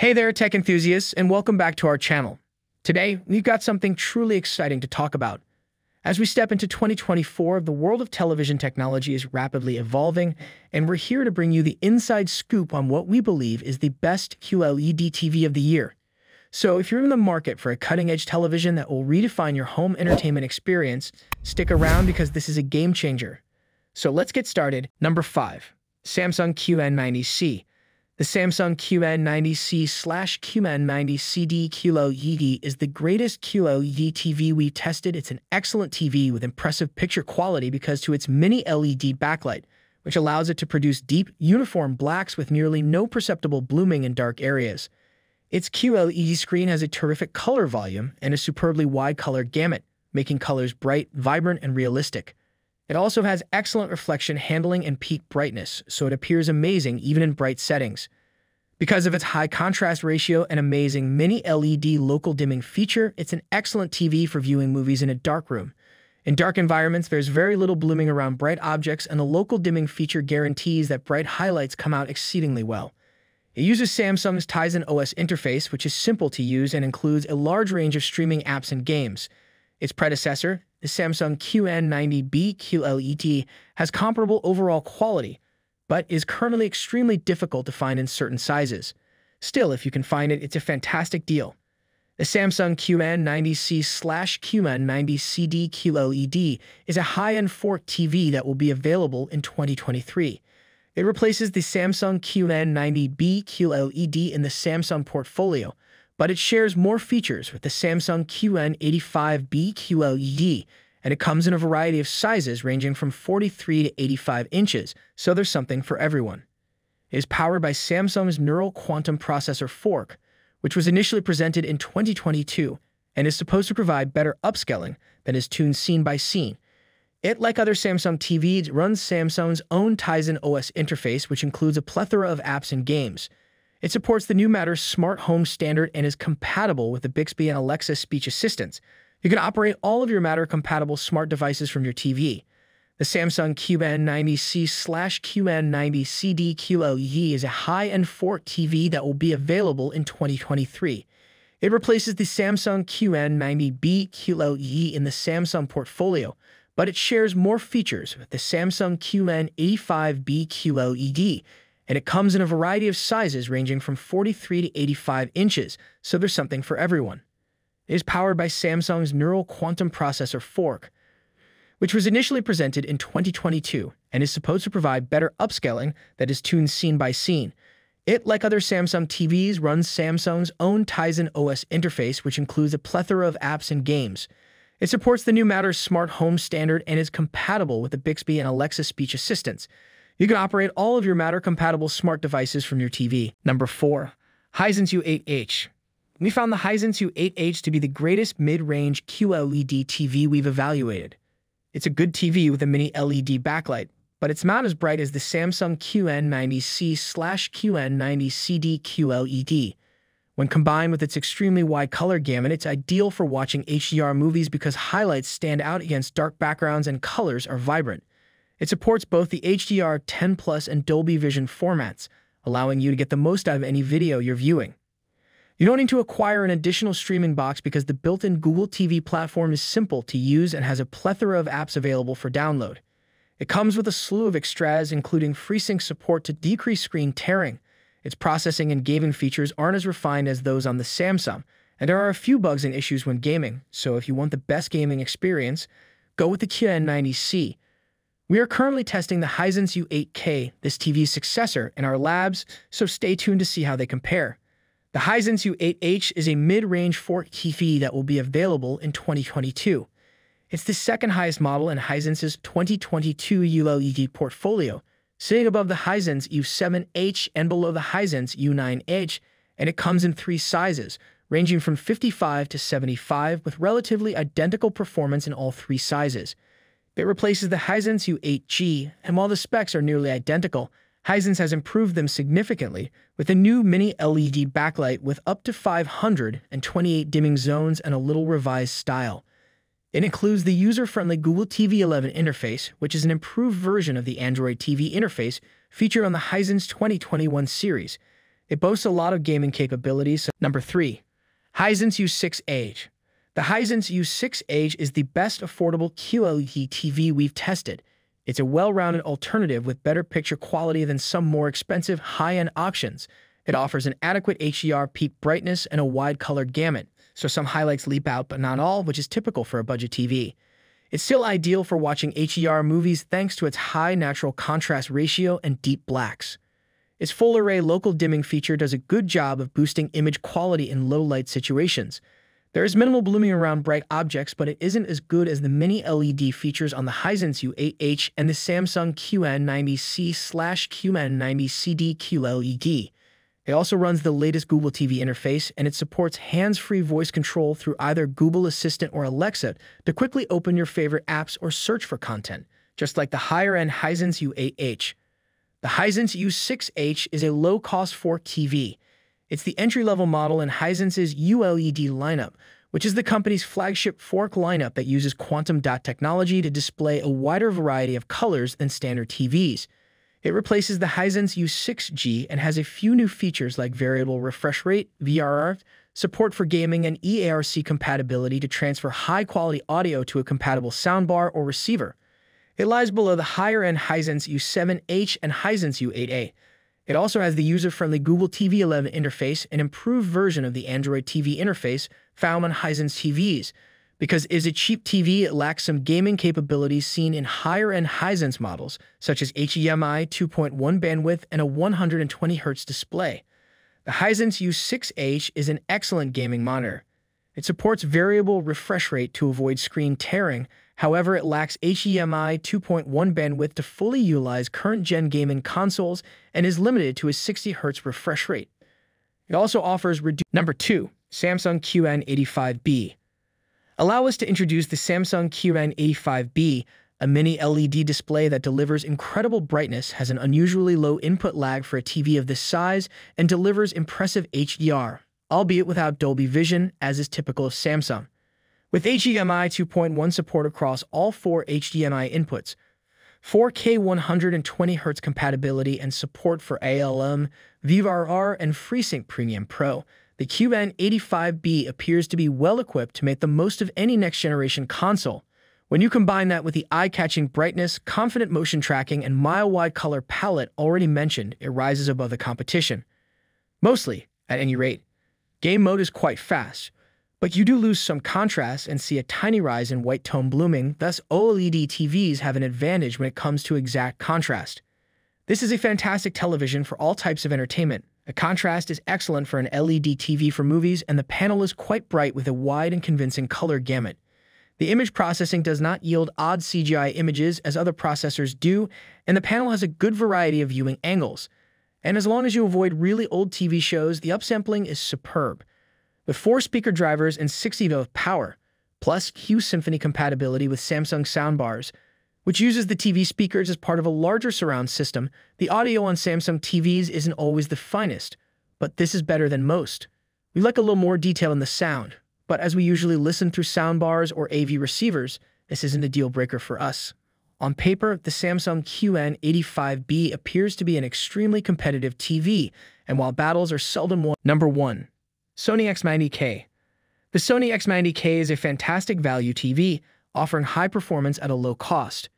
Hey there, tech enthusiasts, and welcome back to our channel. Today, we've got something truly exciting to talk about. As we step into 2024, the world of television technology is rapidly evolving, and we're here to bring you the inside scoop on what we believe is the best QLED TV of the year. So, if you're in the market for a cutting edge television that will redefine your home entertainment experience, stick around because this is a game changer. So, let's get started. Number 5 Samsung QN90C. The Samsung QN90C slash QN90CD QLED is the greatest QLED TV we've tested. It's an excellent TV with impressive picture quality because to its mini LED backlight, which allows it to produce deep, uniform blacks with nearly no perceptible blooming in dark areas. Its QLED screen has a terrific color volume and a superbly wide color gamut, making colors bright, vibrant, and realistic. It also has excellent reflection handling and peak brightness, so it appears amazing even in bright settings. Because of its high contrast ratio and amazing mini LED local dimming feature, it's an excellent TV for viewing movies in a dark room. In dark environments, there's very little blooming around bright objects, and the local dimming feature guarantees that bright highlights come out exceedingly well. It uses Samsung's Tizen OS interface, which is simple to use and includes a large range of streaming apps and games. Its predecessor, the Samsung QN90B QLED, has comparable overall quality, but is currently extremely difficult to find in certain sizes. Still, if you can find it, it's a fantastic deal. The Samsung QN90C slash QN90CD QLED is a high-end 4K TV that will be available in 2023. It replaces the Samsung QN90B QLED in the Samsung portfolio, but it shares more features with the Samsung QN85B QLED, and it comes in a variety of sizes ranging from 43 to 85 inches, so there's something for everyone. It is powered by Samsung's Neural Quantum Processor 4K, which was initially presented in 2022 and is supposed to provide better upscaling than is tuned scene by scene. It, like other Samsung TVs, runs Samsung's own Tizen OS interface, which includes a plethora of apps and games. It supports the new Matter smart home standard and is compatible with the Bixby and Alexa speech assistants. You can operate all of your Matter-compatible smart devices from your TV. The Samsung QN90C slash QN90CD QLED is a high-end 4K TV that will be available in 2023. It replaces the Samsung QN90B QLED in the Samsung portfolio, but it shares more features with the Samsung QN85B QLED, and it comes in a variety of sizes ranging from 43 to 85 inches, so there's something for everyone. It is powered by Samsung's Neural Quantum Processor 4K, which was initially presented in 2022 and is supposed to provide better upscaling that is tuned scene by scene. It, like other Samsung TVs, runs Samsung's own Tizen OS interface, which includes a plethora of apps and games. It supports the new Matter smart home standard and is compatible with the Bixby and Alexa speech assistants, you can operate all of your Matter-compatible smart devices from your TV. Number 4. Hisense U8H. We found the Hisense U8H to be the greatest mid-range QLED TV we've evaluated. It's a good TV with a mini LED backlight, but it's not as bright as the Samsung QN90C slash QN90CD QLED. When combined with its extremely wide color gamut, it's ideal for watching HDR movies because highlights stand out against dark backgrounds and colors are vibrant. It supports both the HDR 10 Plus and Dolby Vision formats, allowing you to get the most out of any video you're viewing. You don't need to acquire an additional streaming box because the built-in Google TV platform is simple to use and has a plethora of apps available for download. It comes with a slew of extras, including FreeSync support to decrease screen tearing. Its processing and gaming features aren't as refined as those on the Samsung, and there are a few bugs and issues when gaming, so if you want the best gaming experience, go with the QN90C, we are currently testing the Hisense U8K, this TV's successor, in our labs, so stay tuned to see how they compare. The Hisense U8H is a mid-range 4K TV that will be available in 2022. It's the second highest model in Hisense's 2022 ULED portfolio, sitting above the Hisense U7H and below the Hisense U9H, and it comes in three sizes, ranging from 55 to 75 with relatively identical performance in all three sizes. It replaces the Hisense U8G, and while the specs are nearly identical, Hisense has improved them significantly with a new mini LED backlight with up to 528 dimming zones and a little revised style. It includes the user-friendly Google TV 11 interface, which is an improved version of the Android TV interface featured on the Hisense 2021 series. It boasts a lot of gaming capabilities. Number 3. Hisense U6H. The Hisense U6H is the best affordable QLED TV we've tested. It's a well-rounded alternative with better picture quality than some more expensive high-end options. It offers an adequate HDR peak brightness and a wide color gamut, so some highlights leap out but not all, which is typical for a budget TV. It's still ideal for watching HDR movies thanks to its high natural contrast ratio and deep blacks. Its full array local dimming feature does a good job of boosting image quality in low light situations. There is minimal blooming around bright objects, but it isn't as good as the mini LED features on the Hisense U8H and the Samsung QN90C slash QN90CD QLED. It also runs the latest Google TV interface, and it supports hands-free voice control through either Google Assistant or Alexa to quickly open your favorite apps or search for content, just like the higher-end Hisense U8H. The Hisense U6H is a low-cost 4 TV. It's the entry-level model in Hisense's ULED lineup, which is the company's flagship 4K lineup that uses quantum dot technology to display a wider variety of colors than standard TVs. It replaces the Hisense U6G and has a few new features like variable refresh rate, VRR, support for gaming, and eARC compatibility to transfer high-quality audio to a compatible soundbar or receiver. It lies below the higher-end Hisense U7H and Hisense U8H. It also has the user-friendly Google TV 11 interface, an improved version of the Android TV interface found on Hisense TVs, because is a cheap TV, it lacks some gaming capabilities seen in higher-end Hisense models, such as HDMI 2.1 bandwidth and a 120Hz display. The Hisense U6H is an excellent gaming monitor. It supports variable refresh rate to avoid screen tearing, however it lacks HDMI 2.1 bandwidth to fully utilize current-gen gaming consoles and is limited to a 60Hz refresh rate. It also offers reduced... Number 2. Samsung QN85B Allow us to introduce the Samsung QN85B, a mini LED display that delivers incredible brightness, has an unusually low input lag for a TV of this size, and delivers impressive HDR, albeit without Dolby Vision, as is typical of Samsung. With HDMI 2.1 support across all four HDMI inputs, 4K 120Hz compatibility and support for ALM, VRR, and FreeSync Premium Pro, the QN85B appears to be well equipped to make the most of any next generation console. When you combine that with the eye-catching brightness, confident motion tracking, and mile-wide color palette already mentioned, it rises above the competition. Mostly, at any rate. Game mode is quite fast, but you do lose some contrast and see a tiny rise in white tone blooming, thus OLED TVs have an advantage when it comes to exact contrast. This is a fantastic television for all types of entertainment, the contrast is excellent for an LED TV for movies, and the panel is quite bright with a wide and convincing color gamut. The image processing does not yield odd CGI images as other processors do, and the panel has a good variety of viewing angles. And as long as you avoid really old TV shows, the upsampling is superb. With four speaker drivers and 60 volt power, plus Q-Symphony compatibility with Samsung soundbars, which uses the TV speakers as part of a larger surround system, the audio on Samsung TVs isn't always the finest, but this is better than most. We like a little more detail in the sound, but as we usually listen through soundbars or AV receivers, this isn't a deal breaker for us. On paper, the Samsung QN85B appears to be an extremely competitive TV, and while battles are seldom won, number 1. Sony X90K The Sony X90K is a fantastic value TV, offering high performance at a low cost.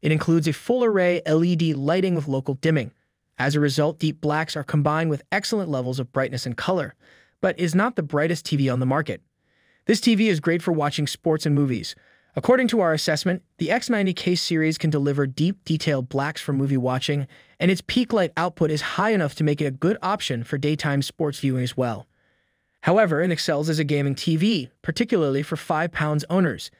It includes a full array LED lighting with local dimming. As a result, deep blacks are combined with excellent levels of brightness and color, but is not the brightest TV on the market. This TV is great for watching sports and movies. According to our assessment, the X90K series can deliver deep, detailed blacks for movie watching, and its peak light output is high enough to make it a good option for daytime sports viewing as well. However, it excels as a gaming TV, particularly for 5 pounds owners,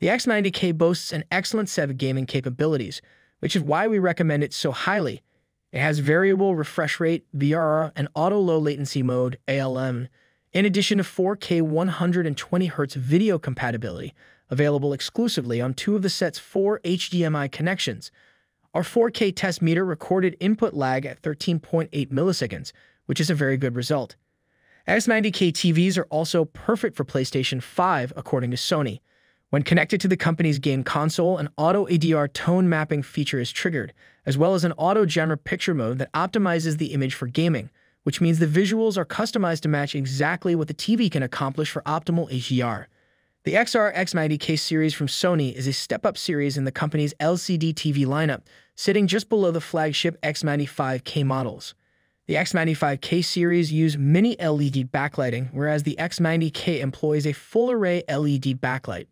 the X90K boasts an excellent set of gaming capabilities, which is why we recommend it so highly. It has variable refresh rate, VRR, and auto low latency mode, ALM, in addition to 4K 120Hz video compatibility, available exclusively on two of the set's four HDMI connections. Our 4K test meter recorded input lag at 13.8 milliseconds, which is a very good result. X90K TVs are also perfect for PlayStation 5, according to Sony. When connected to the company's game console, an auto HDR tone mapping feature is triggered, as well as an auto genre picture mode that optimizes the image for gaming, which means the visuals are customized to match exactly what the TV can accomplish for optimal HDR. The XR X90K series from Sony is a step-up series in the company's LCD TV lineup, sitting just below the flagship X95K models. The X95K series use mini LED backlighting, whereas the X90K employs a full-array LED backlight.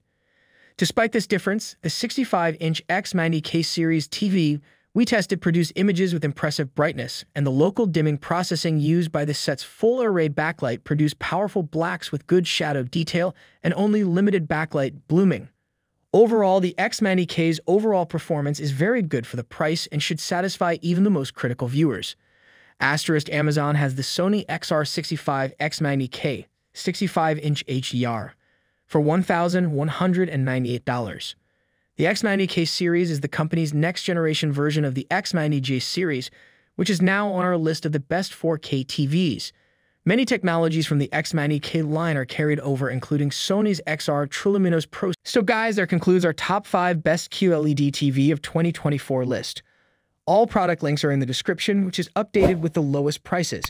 Despite this difference, the 65-inch X90K series TV we tested produced images with impressive brightness, and the local dimming processing used by the set's full-array backlight produced powerful blacks with good shadow detail and only limited backlight blooming. Overall, the X90K's overall performance is very good for the price and should satisfy even the most critical viewers. Asterisk Amazon has the Sony XR65 X90K 65-inch HDR for $1,198. The X90K series is the company's next generation version of the X90J series, which is now on our list of the best 4K TVs. Many technologies from the X90K line are carried over, including Sony's XR Triluminos Pro. So guys, that concludes our top 5 best QLED TV of 2024 list. All product links are in the description, which is updated with the lowest prices.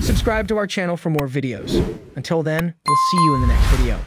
Subscribe to our channel for more videos. Until then, we'll see you in the next video.